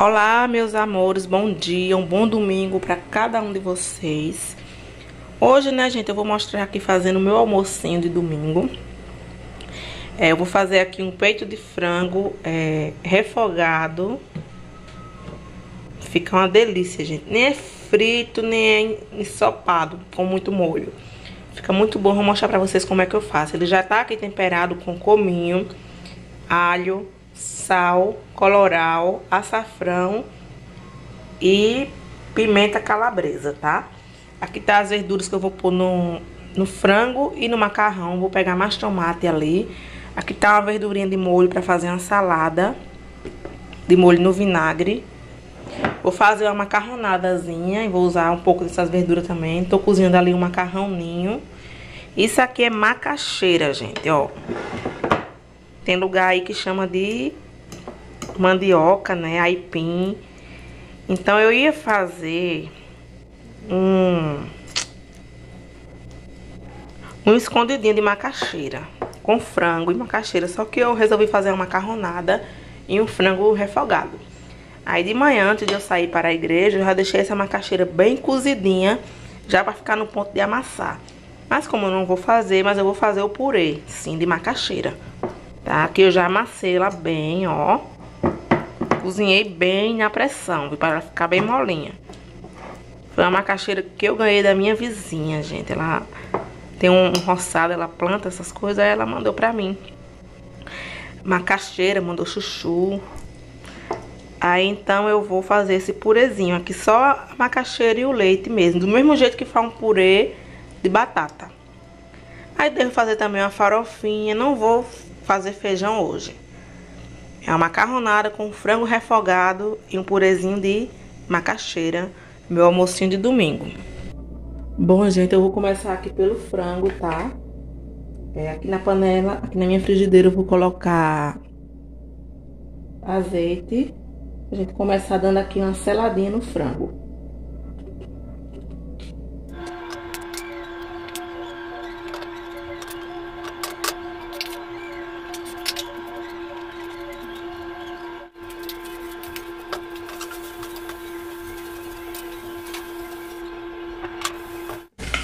Olá, meus amores, bom dia, um bom domingo para cada um de vocês. Hoje, né, gente, eu vou mostrar aqui fazendo o meu almocinho de domingo. É, eu vou fazer aqui um peito de frango é, refogado. Fica uma delícia, gente. Nem é frito, nem é ensopado com muito molho. Fica muito bom, vou mostrar pra vocês como é que eu faço. Ele já tá aqui temperado com cominho, alho, sal, coloral, açafrão e pimenta calabresa, tá? Aqui tá as verduras que eu vou pôr no, no frango e no macarrão. Vou pegar mais tomate ali. Aqui tá uma verdurinha de molho pra fazer uma salada de molho no vinagre. Vou fazer uma macarronadazinha e vou usar um pouco dessas verduras também. Tô cozinhando ali um macarrãoninho. Isso aqui é macaxeira, gente, ó. Tem lugar aí que chama de mandioca, né? Aipim. Então eu ia fazer um um escondidinho de macaxeira com frango e macaxeira, só que eu resolvi fazer uma macarronada e um frango refogado. Aí de manhã, antes de eu sair para a igreja, eu já deixei essa macaxeira bem cozidinha, já para ficar no ponto de amassar. Mas como eu não vou fazer, mas eu vou fazer o purê, sim, de macaxeira. Tá? Aqui eu já amassei ela bem, ó. Cozinhei bem na pressão, para ela ficar bem molinha. Foi uma macaxeira que eu ganhei da minha vizinha, gente. Ela tem um roçado, ela planta essas coisas, aí ela mandou pra mim. Macaxeira, mandou chuchu. Aí então eu vou fazer esse purezinho aqui, só a macaxeira e o leite mesmo. Do mesmo jeito que faz um purê de batata. Aí devo fazer também uma farofinha, não vou fazer feijão hoje. É uma macarronada com frango refogado e um purezinho de macaxeira, meu almocinho de domingo. Bom, gente, eu vou começar aqui pelo frango, tá? É, aqui na panela, aqui na minha frigideira eu vou colocar azeite. A gente começar dando aqui uma seladinha no frango.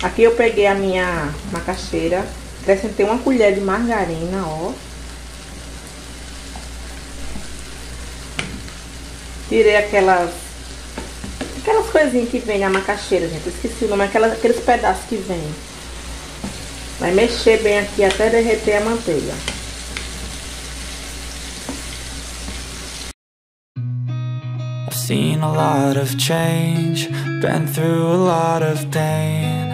Aqui eu peguei a minha macaxeira, acrescentei uma colher de margarina, ó. Tirei aquelas aquelas coisinhas que vem na macaxeira, gente. Esqueci o nome, aquelas, aqueles pedaços que vem. Vai mexer bem aqui até derreter a manteiga. Seen a lot of change, been through a lot of pain.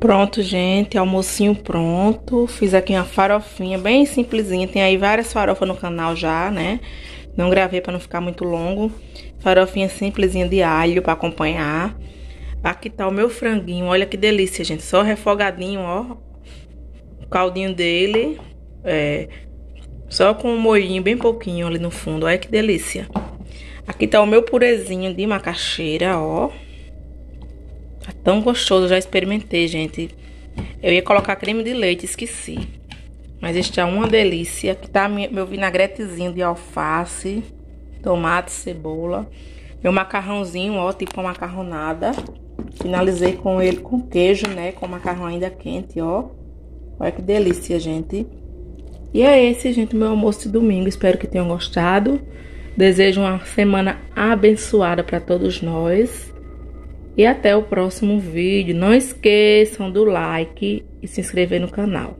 Pronto, gente, almocinho pronto. Fiz aqui uma farofinha bem simplesinha. Tem aí várias farofas no canal já, né? Não gravei para não ficar muito longo. Farofinha simplesinha de alho para acompanhar. Aqui tá o meu franguinho. Olha que delícia, gente. Só refogadinho, ó. O caldinho dele. É. Só com um molhinho bem pouquinho ali no fundo. Olha que delícia. Aqui tá o meu purezinho de macaxeira, ó. Tão gostoso, já experimentei, gente. Eu ia colocar creme de leite, esqueci. Mas este é uma delícia. Aqui tá meu vinagretezinho de alface, tomate, cebola. Meu macarrãozinho, ó, tipo uma macarronada. Finalizei com ele com queijo, né? Com macarrão ainda quente, ó. Olha que delícia, gente. E é esse, gente, meu almoço de domingo. Espero que tenham gostado. Desejo uma semana abençoada para todos nós. E até o próximo vídeo. Não esqueçam do like e se inscrever no canal.